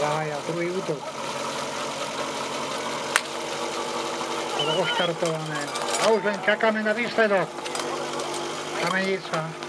zahájil druhý útok. Bylo oštartované. A už len čakáme na výsledok. Kamenica